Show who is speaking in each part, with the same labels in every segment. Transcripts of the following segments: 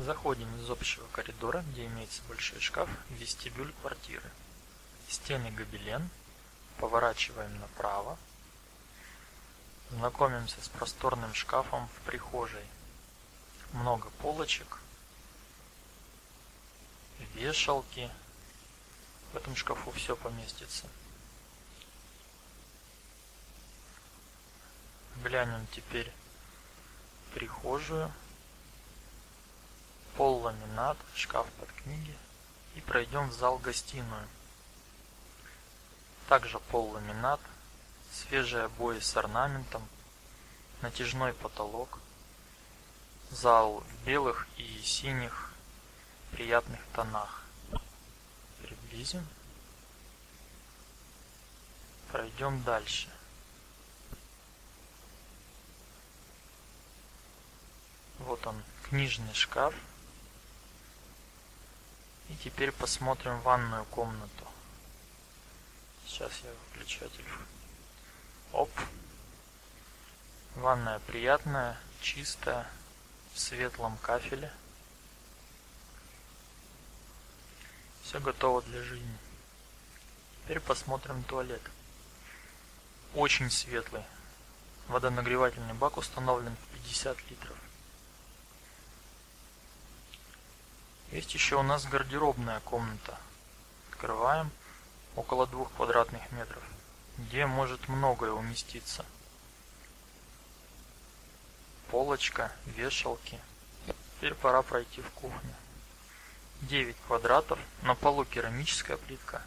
Speaker 1: Заходим из общего коридора, где имеется большой шкаф, в вестибюль квартиры. Стены гобелен. Поворачиваем направо. Знакомимся с просторным шкафом в прихожей. Много полочек. Вешалки. В этом шкафу все поместится. Глянем теперь прихожую пол ламинат, шкаф под книги и пройдем в зал-гостиную. Также пол ламинат, свежие обои с орнаментом, натяжной потолок, зал в белых и синих приятных тонах. Приблизим. Пройдем дальше. Вот он, книжный шкаф. Теперь посмотрим ванную комнату. Сейчас я выключатель. Оп. Ванная приятная, чистая, в светлом кафеле. Все готово для жизни. Теперь посмотрим туалет. Очень светлый. Водонагревательный бак установлен в 50 литров. Есть еще у нас гардеробная комната. Открываем около двух квадратных метров, где может многое уместиться. Полочка, вешалки. Теперь пора пройти в кухню. 9 квадратов, на полу керамическая плитка.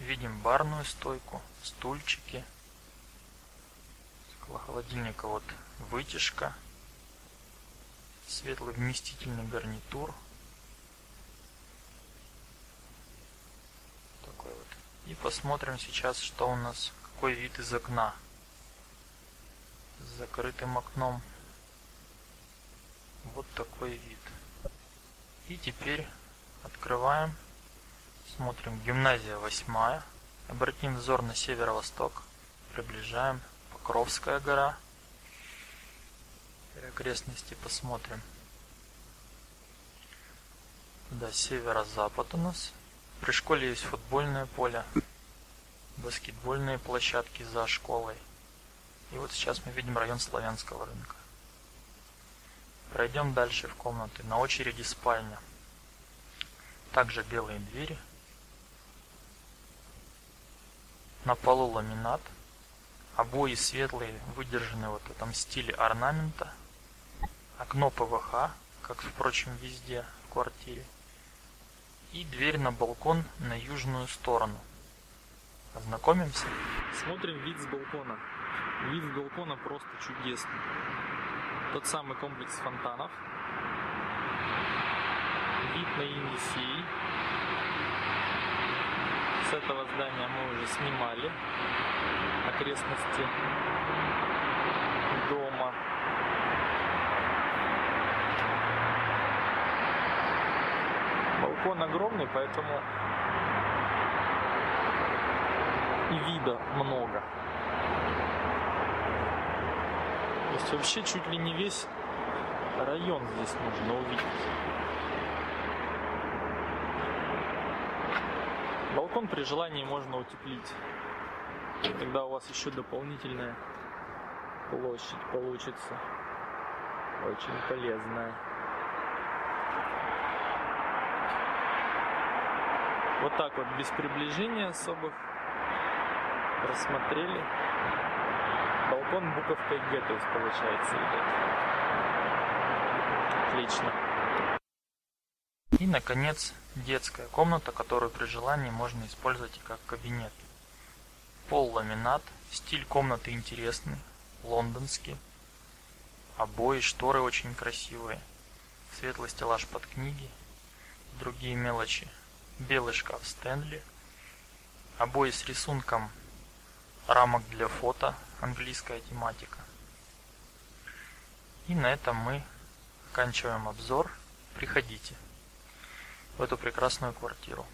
Speaker 1: Видим барную стойку, стульчики. Около холодильника вот вытяжка. Светлый вместительный гарнитур. И посмотрим сейчас, что у нас, какой вид из окна. С закрытым окном. Вот такой вид. И теперь открываем. Смотрим, гимназия восьмая. Обратим взор на северо-восток. Приближаем. Покровская гора. Теперь окрестности посмотрим. Да, северо-запад у нас. При школе есть футбольное поле, баскетбольные площадки за школой. И вот сейчас мы видим район Славянского рынка. Пройдем дальше в комнаты. На очереди спальня. Также белые двери. На полу ламинат. Обои светлые, выдержаны вот в этом стиле орнамента. Окно ПВХ, как, впрочем, везде в квартире и дверь на балкон на южную сторону. Ознакомимся?
Speaker 2: Смотрим вид с балкона. Вид с балкона просто чудесный. Тот самый комплекс фонтанов. Вид на Енисей. С этого здания мы уже снимали окрестности дома. Балкон огромный, поэтому и вида много. То есть вообще чуть ли не весь район здесь нужно увидеть. Балкон при желании можно утеплить. И тогда у вас еще дополнительная площадь получится. Очень полезная. Вот так вот, без приближения особых, рассмотрели. Балкон буковкой Г, то есть получается идет. Отлично.
Speaker 1: И, наконец, детская комната, которую при желании можно использовать и как кабинет. Пол ламинат, стиль комнаты интересный, лондонский. Обои, шторы очень красивые. Светлый стеллаж под книги, другие мелочи белый шкаф Стэнли, обои с рисунком рамок для фото, английская тематика. И на этом мы оканчиваем обзор. Приходите в эту прекрасную квартиру.